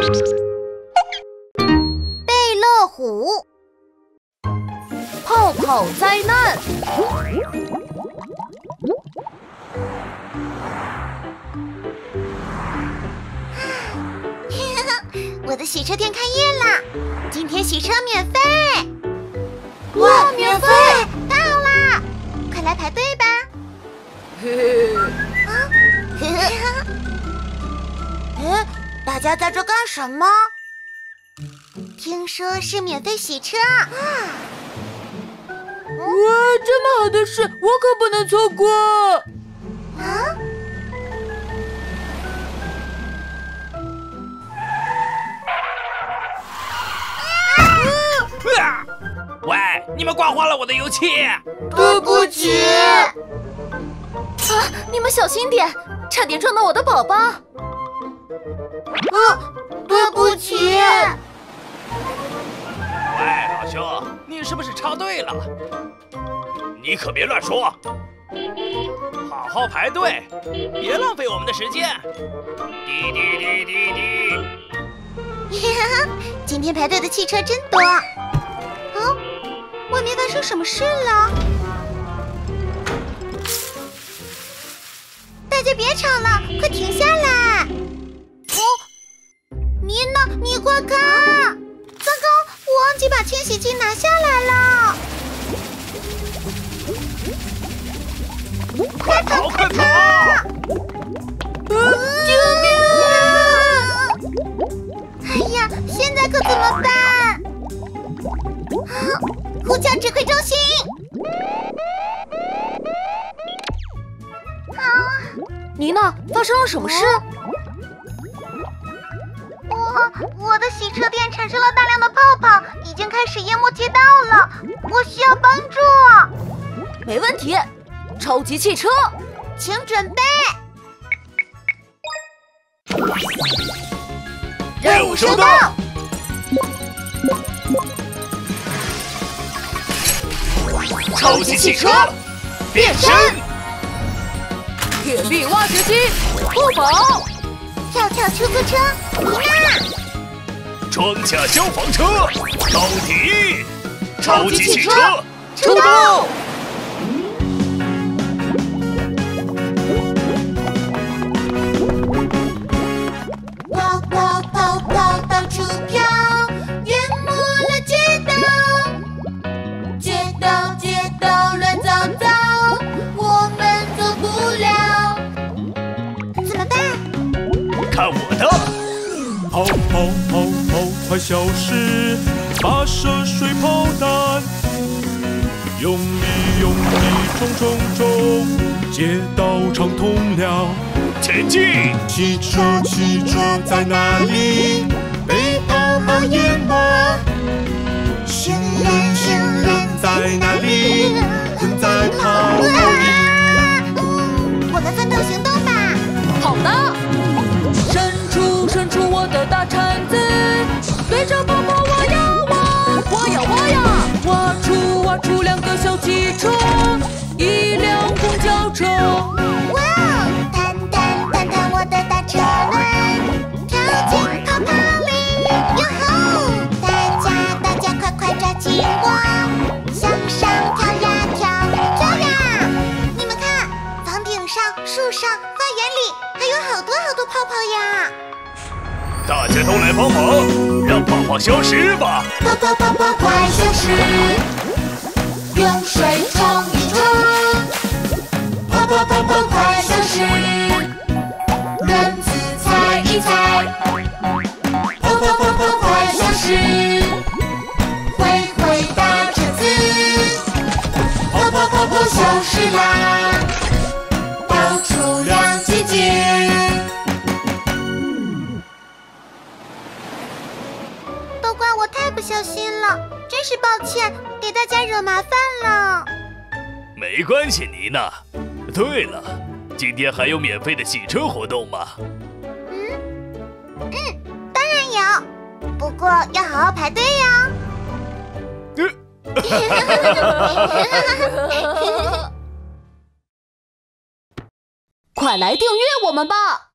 贝乐虎，泡泡灾难。我的洗车店开业啦！今天洗车免费。哇，免费！太好啦！快来排队吧。家在这干什么？听说是免费洗车啊！哇，这么好的事，我可不能错过！啊？喂，你们刮花了我的油漆！对不起！啊，你们小心点，差点撞到我的宝宝！啊，对不起！喂，老兄，你是不是插队了？你可别乱说！好好排队，别浪费我们的时间！滴滴滴滴滴！今天排队的汽车真多。外面发生什么事了？大家别吵了，快停下来！呢？你快看！糟糕，我忘记把清洗剂拿下来了！快跑！快跑！救命啊！哎呀，现在可怎么办？呼叫指挥中心！好啊，妮娜，发生了什么事？的洗车店产生了大量的泡泡，已经开始淹没街道了，我需要帮助。没问题，超级汽车，请准备。任务收到。超级汽车变身，铁臂挖掘机不跑，跳跳出租车妮娜，装甲消防车到底，超级汽车出动。跑跑跑跑，快消失！发射水炮弹，用力用力冲冲冲，街道畅通了。前进！汽车汽车在哪里？着泡泡挖呀挖，挖呀挖呀，挖出挖出两个小汽车，一辆公交车。哇，弹弹弹弹我的大车轮，跳进泡泡里，哟吼！大家大家快快抓紧我，向上跳呀跳，跳呀！你们看，房顶上、树上、花园里，还有好多好多泡泡呀！大家都来帮忙，让泡泡消失吧！泡泡泡泡快消失，用水冲一冲。泡泡泡泡快消失，轮子踩一踩。泡泡泡泡快消失，挥挥大铲子。泡泡泡泡消失啦，到处亮晶晶。不小心了，真是抱歉，给大家惹麻烦了。没关系，妮娜。对了，今天还有免费的洗车活动吗？嗯嗯，当然有，不过要好好排队哟。快来订阅我们吧！